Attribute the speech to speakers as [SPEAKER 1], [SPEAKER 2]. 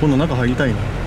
[SPEAKER 1] 今度中入りたいな。